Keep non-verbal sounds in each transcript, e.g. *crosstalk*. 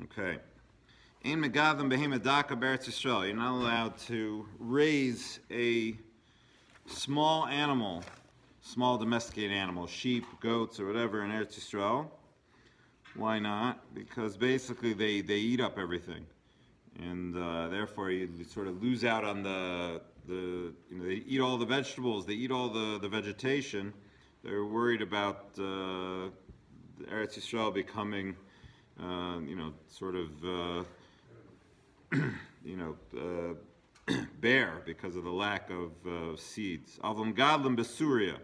Okay. In Megadim Behemedaka Beretz Yisrael, you're not allowed to raise a small animal, small domesticated animal, sheep, goats, or whatever in Eretz Yisrael. Why not? Because basically they, they eat up everything. And uh, therefore you sort of lose out on the, the, you know, they eat all the vegetables, they eat all the, the vegetation. They're worried about uh, Eretz Yisrael becoming, uh, you know, sort of, uh, *clears throat* you know, uh, *clears throat* bare because of the lack of uh, seeds. Avlam Gadlim Besuria.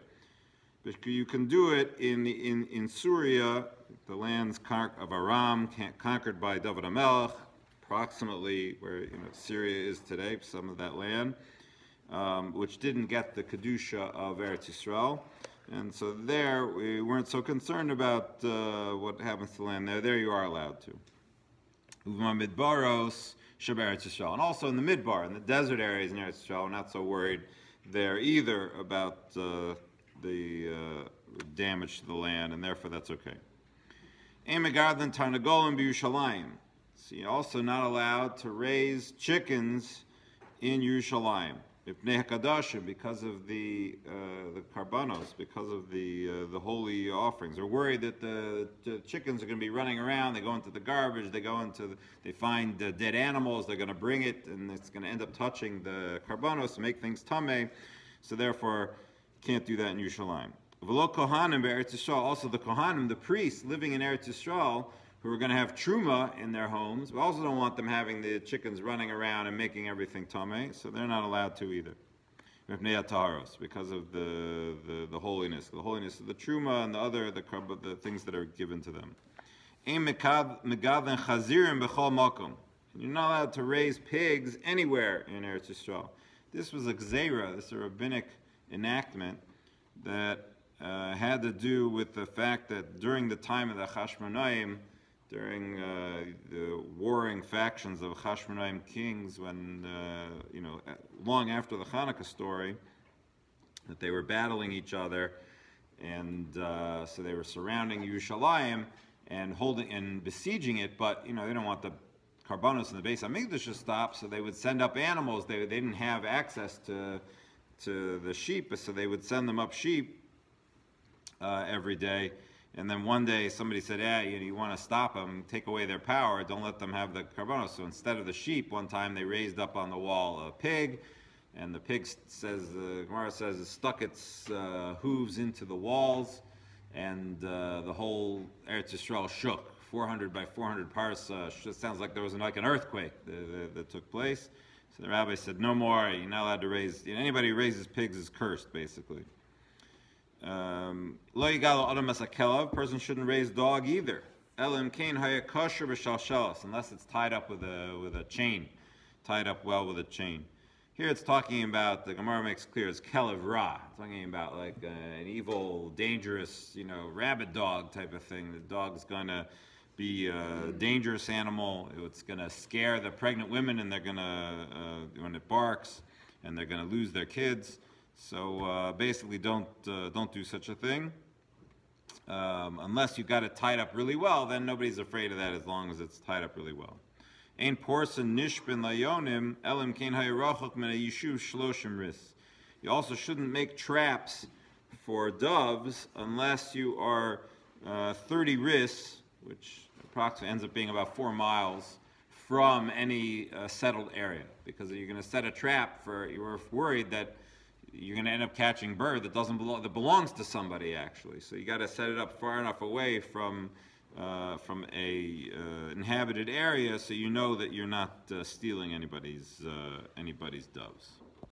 You can do it in, in, in Syria, the lands of Aram, conquered by David HaMelech, approximately where you know, Syria is today, some of that land, um, which didn't get the Kedusha of Eretz Yisrael. And so there, we weren't so concerned about uh, what happens to land there. There you are allowed to. Midbaros, Eretz Yisrael. And also in the Midbar, in the desert areas in Eretz Yisrael, we're not so worried there either about uh, the uh, damage to the land, and therefore that's okay. Emigardan Tarnagolim B'Yushalayim. You're also not allowed to raise chickens in Yerushalayim because of the uh, the karbanos, because of the uh, the holy offerings. They're worried that the, the chickens are going to be running around. They go into the garbage. They go into the, they find the dead animals. They're going to bring it, and it's going to end up touching the karbanos to make things tamei. So therefore, can't do that in Yerushalayim. V'lo kohanim be'eretz. Also the kohanim, the priests living in Eretz Yisrael who are going to have truma in their homes. We also don't want them having the chickens running around and making everything tamei, so they're not allowed to either. Because of the, the, the holiness, the holiness of the truma and the other the, the things that are given to them. You're not allowed to raise pigs anywhere in Eretz Yisrael. This was a gzera, this is a rabbinic enactment that uh, had to do with the fact that during the time of the Chashmonaim, during uh, the warring factions of Hashmonaim kings when, uh, you know, long after the Hanukkah story, that they were battling each other, and uh, so they were surrounding Yerushalayim and holding and besieging it, but, you know, they don't want the Karbanos in the Beis Hamikdash to stop, so they would send up animals. They, they didn't have access to, to the sheep, so they would send them up sheep uh, every day and then one day somebody said, yeah, you, you want to stop them, take away their power, don't let them have the karbanos. So instead of the sheep, one time they raised up on the wall a pig, and the pig says, the Gemara says, it stuck its uh, hooves into the walls, and uh, the whole Eretz Yisrael shook. 400 by 400 parsa. Just sounds like there was like an earthquake that, that, that, took place. So the rabbi said, no more. You're not allowed to raise. You know, anybody who raises pigs is cursed, basically. Um, lo yigalo adam person shouldn't raise dog either. Elim kain haya kosher b'shalshalas, unless it's tied up with a with a chain, tied up well with a chain. Here it's talking about the Gemara makes clear it's kelev ra, talking about like uh, an evil, dangerous, you know, rabbit dog type of thing. The dog's gonna be a dangerous animal. It's gonna scare the pregnant women, and they're gonna uh, when it barks, and they're gonna lose their kids. So uh, basically, don't uh, don't do such a thing. Um, unless you got it tied up really well, then nobody's afraid of that as long as it's tied up really well. Ein porson nishbin layonim elim kein hayarachok min shloshim ris. You also shouldn't make traps for doves unless you are uh, 30 ris, which approximately ends up being about four miles from any uh, settled area, because you're going to set a trap for you're worried that you're going to end up catching bird that doesn't belong that belongs to somebody actually. So you got to set it up far enough away from uh, from a uh, inhabited area so you know that you're not uh, stealing anybody's uh, anybody's doves.